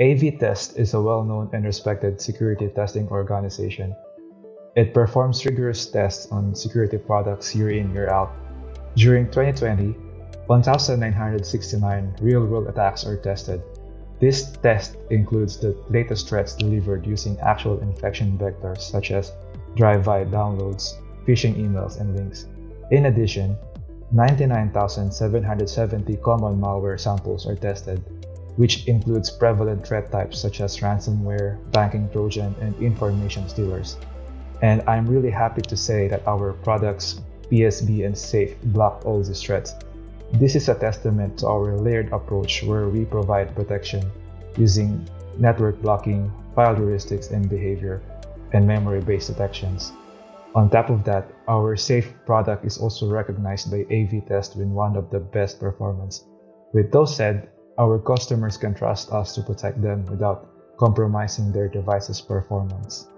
AV-Test is a well-known and respected security testing organization. It performs rigorous tests on security products year in, year out. During 2020, 1,969 real-world attacks are tested. This test includes the latest threats delivered using actual infection vectors such as drive-by downloads, phishing emails, and links. In addition, 99,770 common malware samples are tested, which includes prevalent threat types such as ransomware, banking trojan, and information stealers. And I'm really happy to say that our products, PSB and SAFE, block all these threats. This is a testament to our layered approach where we provide protection using network blocking, file heuristics and behavior, and memory-based detections. On top of that, our SAFE product is also recognized by AV-Test with one of the best performance. With those said, our customers can trust us to protect them without compromising their device's performance.